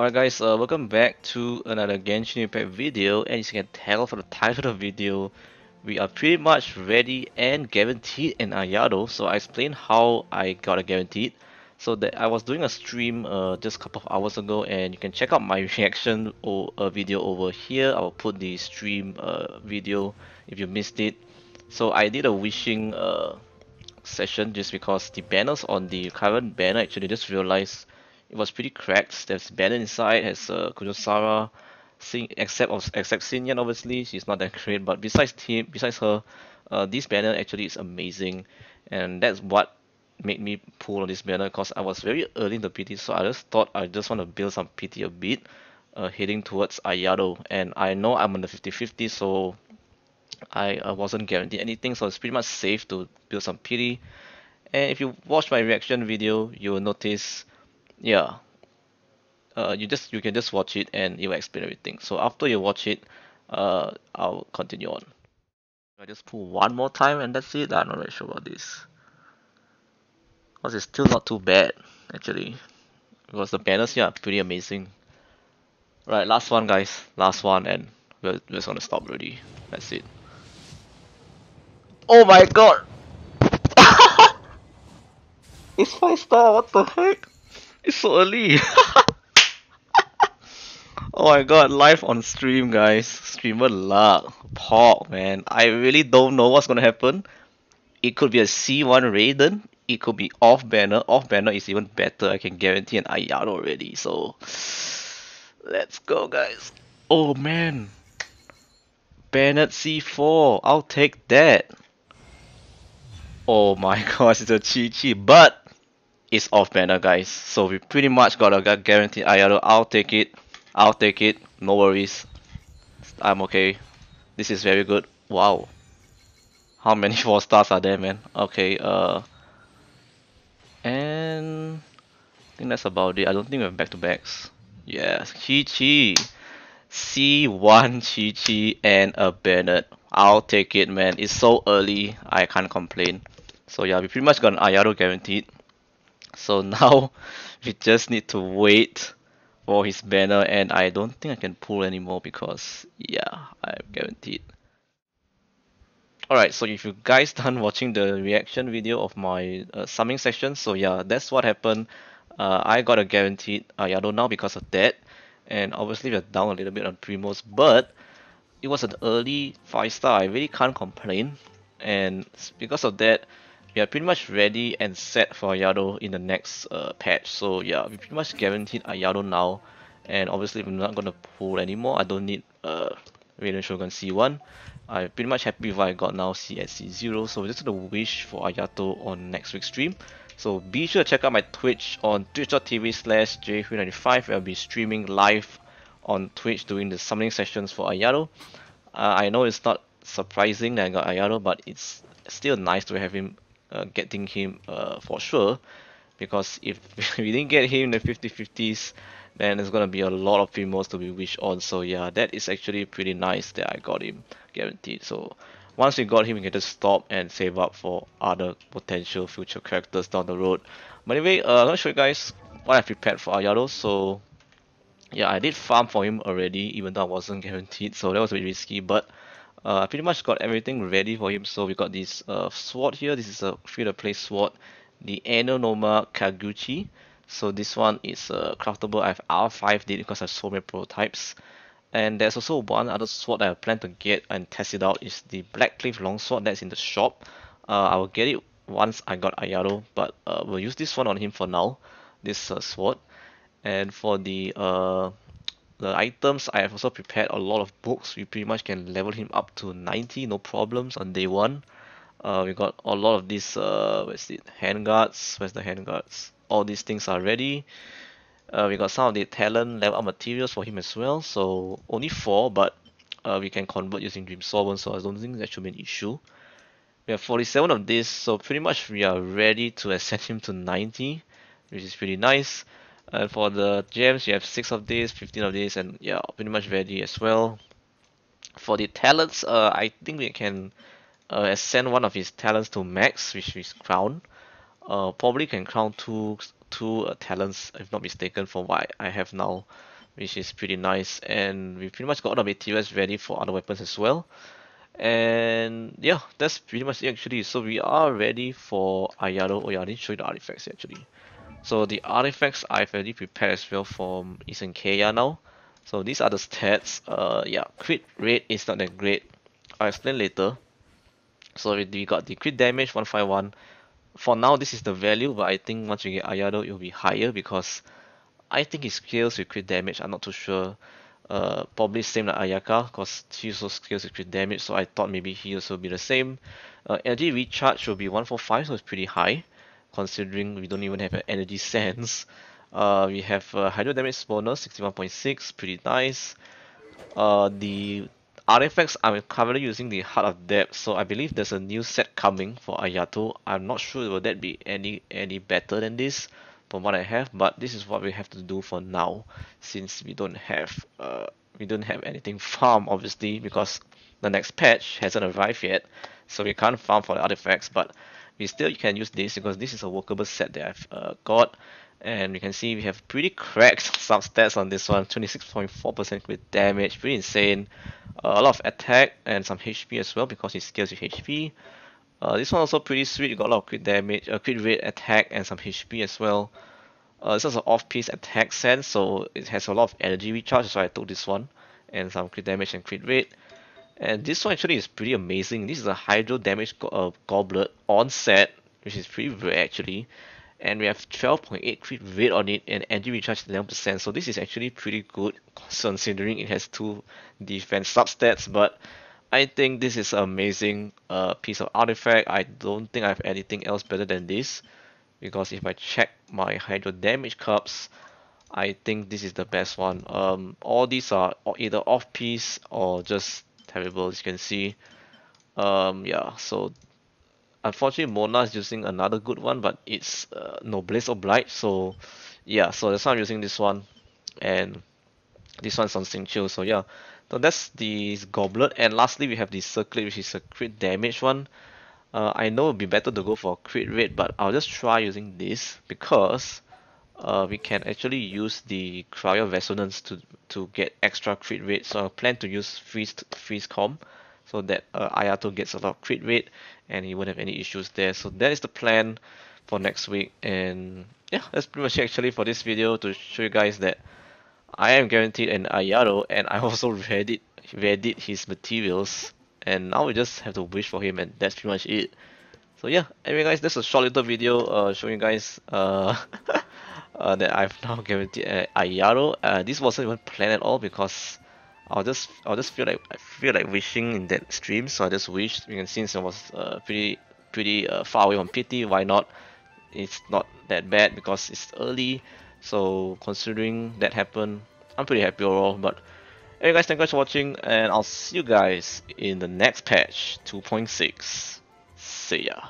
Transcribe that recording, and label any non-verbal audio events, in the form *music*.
Alright guys, uh, welcome back to another Genshin Impact video and as you can tell from the title of the video we are pretty much ready and guaranteed in Ayato. So I explained how I got a guaranteed. So that I was doing a stream uh, just a couple of hours ago and you can check out my *laughs* reaction or uh, video over here. I will put the stream uh, video if you missed it. So I did a wishing uh, session just because the banners on the current banner actually just realized it was pretty cracked. There's banner inside, has uh, Kujou Sara, Sing, except of except obviously, she's not that great. But besides him, besides her, uh, this banner actually is amazing, and that's what made me pull on this banner because I was very early in the PT, so I just thought I just want to build some PT a bit, uh, heading towards Ayato, and I know I'm on the 50-50, so I uh, wasn't guaranteed anything, so it's pretty much safe to build some PT. And if you watch my reaction video, you will notice yeah. Uh, you just you can just watch it and it will explain everything. So after you watch it uh, I'll continue on. I just pull one more time and that's it. I'm not really sure about this. Because it's still not too bad actually. Because the banners here are pretty amazing. Right last one guys. Last one and we're, we're just gonna stop already. That's it. Oh my god! *laughs* It's 5 star what the heck it's so early. *laughs* oh my god, live on stream, guys. Streamer luck. Pog, man. I really don't know what's gonna happen. It could be a C1 Raiden. It could be off banner. Off banner is even better. I can guarantee an Ayato already. So *sighs* let's go, guys. Oh man. Bennett C4. I'll take that. Oh my *laughs* gosh, it's a Qiqi. But is off banner guys. So we pretty much got a guaranteed Ayato I'll take it. I'll take it. No worries. I'm okay. This is very good. Wow. How many *laughs* 4 stars are there man? Okay uh and I think that's about it. I don't think we have back to backs. Yes. Qiqi. C1 Qiqi and a Bennett. I'll take it man. It's so early. I can't complain. So yeah we pretty much got an Ayato guaranteed so now *laughs* we just need to wait for his banner and I don't think I can pull anymore because yeah I'm guaranteed. Alright, so if you guys *laughs* done watching the reaction video of my uh, summing session, so yeah, that's what happened. Uh, I got a guaranteed Ayato now because of that, and obviously we're down a little bit on Primos, but it was an early 5 star, I really can't complain, and because of that, we are pretty much ready and set for Ayato in the next uh, patch. So yeah, we pretty much guaranteed Ayato now. And obviously, I'm not gonna pull anymore, I don't need uh, Raiden Shogun C1. I'm pretty much happy with what I got now C at C0. So just gonna wish for Ayato on next week's stream. So be sure to check out my Twitch on twitch.tv slash jhooi95 where I'll be streaming live on Twitch doing the summoning sessions for Ayato. Uh, I know it's not surprising that I got Ayato, but it's still nice to have him uh, getting him uh, for sure. Because if *laughs* we didn't get him in the 50-50s then there's gonna be a lot of females to be wished on. So yeah that is actually pretty nice that I got him guaranteed. So once we got him we can just stop and save up for other potential future characters down the road. But anyway uh, I'm gonna show you guys what I prepared for Ayato. So yeah I did farm for him already even though I wasn't guaranteed. So that was a bit risky but uh, I pretty much got everything ready for him. So we got this uh, sword here. This is a free-to-play sword, the Amenoma Kageuchi. So this one is uh, craftable. I have R5 did because I have so many prototypes. And there's also one other sword that I plan to get and test it out. Is the Blackcliff Longsword that's in the shop. Uh, I will get it once I got Ayato, but uh, we'll use this one on him for now. This uh, sword. And for the uh, the items I have also prepared a lot of books. We pretty much can level him up to 90 no problems on day one. Uh, we got a lot of these uh, where's it handguards where's the handguards all these things are ready. Uh, we got some of the talent level up materials for him as well so only four but uh, we can convert using dream solvent so I don't think that should be an issue. We have 47 of this so pretty much we are ready to ascend him to 90 which is pretty nice and for the gems, you have 6 of these, 15 of these, and yeah, pretty much ready as well. For the talents, uh, I think we can uh, ascend one of his talents to max, which is crown. Uh, probably can crown two two uh, talents, if not mistaken, for what I have now, which is pretty nice. And we pretty much got all the materials ready for other weapons as well. And yeah, that's pretty much it actually. So we are ready for Ayato. Oh yeah, I didn't show you the artifacts actually. So the artifacts I've already prepared as well from Isenkaya now. So these are the stats. Uh, yeah, crit rate is not that great. I'll explain later. So we got the crit damage 151. For now, this is the value, but I think once you get Ayato, it will be higher because I think it scales with crit damage. I'm not too sure. Uh, probably same like Ayaka because he also scales with crit damage, so I thought maybe he also be the same. Uh, energy recharge will be 145, so it's pretty high considering we don't even have an energy sense. Uh, we have uh, hydro damage bonus 61.6, pretty nice. Uh, the artifacts I'm currently using the Heart of Depth, so I believe there's a new set coming for Ayato. I'm not sure will that be any any better than this from what I have, but this is what we have to do for now since we don't have uh we don't have anything *laughs* farm obviously because the next patch hasn't arrived yet, so we can't farm for the artifacts, but we still you can use this because this is a workable set that I've uh, got. And you can see we have pretty cracked some stats on this one 26.4% with damage pretty insane. Uh, a lot of attack and some HP as well because it scales with HP uh, this one also pretty sweet you got a lot of crit damage uh, crit rate attack and some HP as well. Uh, this is an off-piece attack sense so it has a lot of energy recharge so I took this one and some crit damage and crit rate and this one actually is pretty amazing. This is a hydro damage go uh, goblet on set, which is pretty rare actually. And we have 12.8 crit rate on it and energy recharge 11%. So this is actually pretty good considering it has two defense substats. But I think this is an amazing uh, piece of artifact. I don't think I have anything else better than this. Because if I check my hydro damage cups, I think this is the best one. Um, all these are either off piece or just terrible as you can see. Um yeah so unfortunately Mona is using another good one but it's uh, Noblesse Oblige so yeah so that's why I'm using this one. And this one's on Xingqiu so yeah. So that's the goblet and lastly we have the circlet which is a crit damage one. Uh, I know it would be better to go for crit rate but I'll just try using this because uh, we can actually use the cryo resonance to to get extra crit rate. So I plan to use freeze freeze com so that uh, Ayato gets a lot of crit rate and he won't have any issues there. So that is the plan for next week. And yeah, that's pretty much actually for this video to show you guys that I am guaranteed an Ayato and I also *laughs* read it read it his materials and now we just have to wish for him and that's pretty much it. So yeah, anyway guys, this is a short little video uh, showing you guys uh, *laughs* uh, that I've *laughs* now guaranteed uh, Ayato. Uh, this wasn't even planned at all because I'll just I'll just feel like I feel like wishing in that stream, so I just wished. You can since it was uh, pretty pretty uh, far away from PT, why not? It's not that bad because it's early. So considering that happened, I'm pretty happy overall. But anyway, guys, thank you guys for watching, and I'll see you guys in the next patch 2.6. See ya.